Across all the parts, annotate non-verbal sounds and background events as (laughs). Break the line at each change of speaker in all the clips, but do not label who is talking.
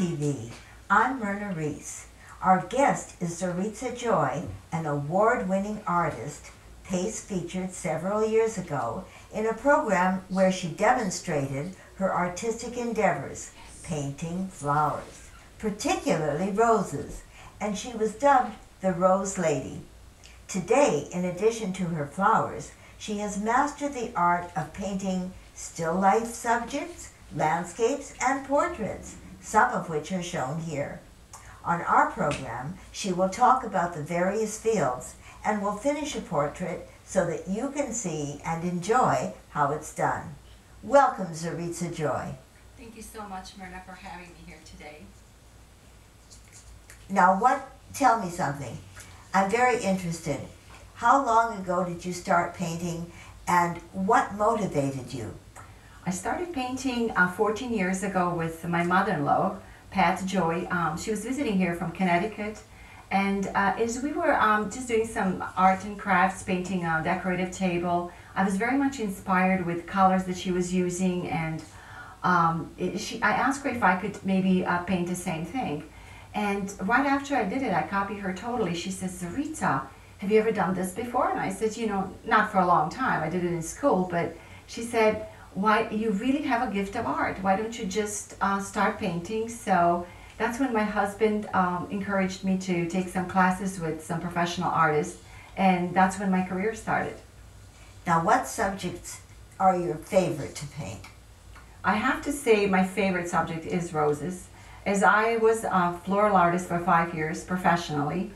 TV. I'm Myrna Reese. Our guest is Zorica Joy, an award-winning artist Pace featured several years ago in a program where she demonstrated her artistic endeavors, painting flowers, particularly roses, and she was dubbed the Rose Lady. Today, in addition to her flowers, she has mastered the art of painting still life subjects, landscapes, and portraits, some of which are shown here. On our program, she will talk about the various fields and will finish a portrait so that you can see and enjoy how it's done. Welcome, Zorica Joy.
Thank you so much, Myrna, for having me here today.
Now, what? Tell me something. I'm very interested. How long ago did you start painting, and what motivated you?
I started painting uh, 14 years ago with my mother-in-law, Pat Joy. Um, she was visiting here from Connecticut, and uh, as we were um, just doing some art and crafts, painting a decorative table, I was very much inspired with colors that she was using, and um, it, she, I asked her if I could maybe uh, paint the same thing. And right after I did it, I copied her totally. She says, Zorica, have you ever done this before? And I said, you know, not for a long time. I did it in school, but she said, why, you really have a gift of art. Why don't you just uh, start painting? So that's when my husband um, encouraged me to take some classes with some professional artists. And that's when my career started.
Now, what subjects are your favorite to paint?
I have to say my favorite subject is roses. As I was a floral artist for five years professionally,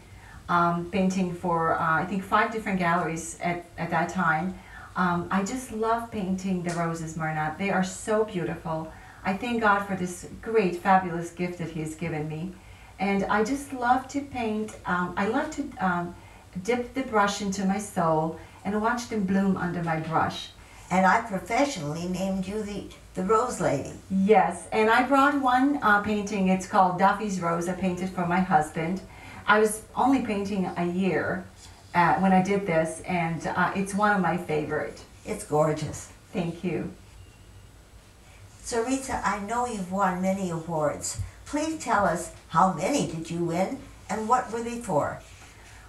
um, painting for uh, I think five different galleries at, at that time, um, I just love painting the roses, Myrna. They are so beautiful. I thank God for this great, fabulous gift that He has given me. And I just love to paint. Um, I love to um, dip the brush into my soul and watch them bloom under my brush.
And I professionally named you the, the Rose Lady.
Yes, and I brought one uh, painting. It's called Duffy's Rose. I painted for my husband. I was only painting a year uh, when I did this, and uh, it's one of my favorite.
It's gorgeous.
Thank you.
Zorica, I know you've won many awards. Please tell us how many did you win and what were they for?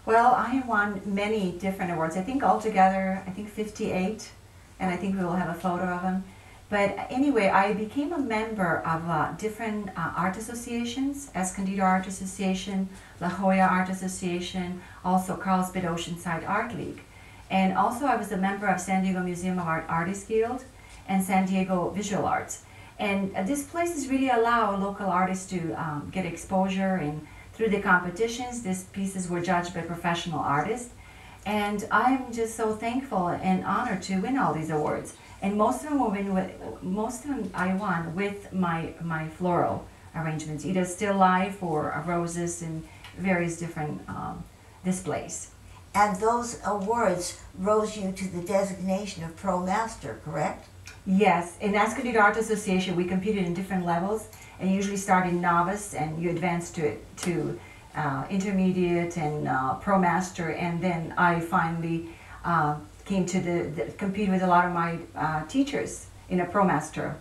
Well, I won many different awards. I think altogether, I think 58, and I think we will have a photo of them. But anyway, I became a member of uh, different uh, art associations, Escondido Art Association, La Jolla Art Association, also Carlsbad Oceanside Art League. And also I was a member of San Diego Museum of Art Artists Guild and San Diego Visual Arts. And uh, these places really allow local artists to um, get exposure and through the competitions, these pieces were judged by professional artists. And I'm just so thankful and honored to win all these awards. And most of them were with, most of them I won with my, my floral arrangements, either still life or roses and various different um, displays.
And those awards rose you to the designation of Pro Master, correct?
Yes, in Escondido Art Association, we competed in different levels, and usually start in novice, and you advance to to uh, intermediate and uh, pro master, and then I finally uh, came to the, the, compete with a lot of my uh, teachers in a pro master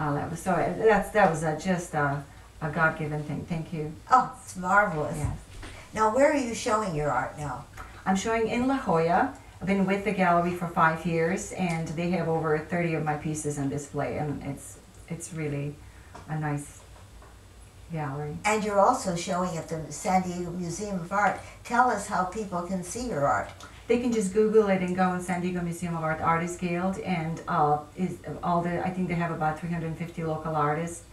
uh, level. So uh, that's that was just a, a God given thing. Thank you.
Oh, it's marvelous.
Yes.
Now, where are you showing your art now?
I'm showing in La Jolla. I've been with the gallery for five years, and they have over 30 of my pieces on display, and it's it's really a nice gallery.
And you're also showing at the San Diego Museum of Art. Tell us how people can see your art.
They can just Google it and go on San Diego Museum of Art Artists Guild, and uh, is all the I think they have about 350 local artists,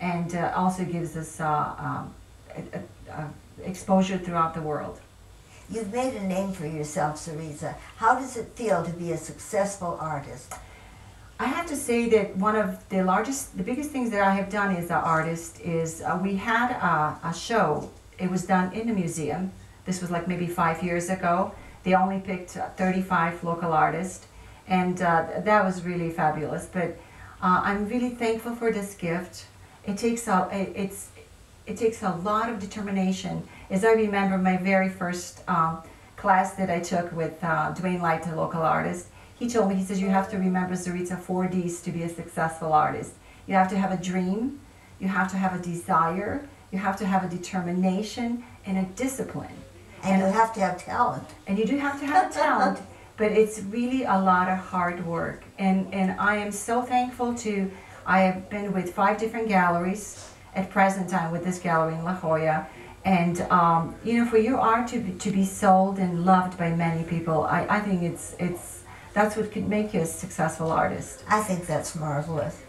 and uh, also gives us uh, um, a, a, a exposure throughout the world.
You've made a name for yourself, Zorica. How does it feel to be a successful artist?
I have to say that one of the largest, the biggest things that I have done as an artist is uh, we had a, a, show. It was done in the museum. This was like maybe five years ago. They only picked 35 local artists, and uh, that was really fabulous. But uh, I'm really thankful for this gift. It takes a, it, it's, it takes a lot of determination. As I remember my very first um, class that I took with uh, Dwayne Light, a local artist, he told me, he says, you have to remember Zorica four Ds to be a successful artist. You have to have a dream, you have to have a desire, you have to have a determination and a discipline.
And you have to have talent.
And you do have to have talent, (laughs) but it's really a lot of hard work. And and I am so thankful to I have been with five different galleries at present time with this gallery in La Jolla. And um, you know, for your art to be, to be sold and loved by many people, I, I think it's it's that's what could make you a successful artist.
I think that's marvelous.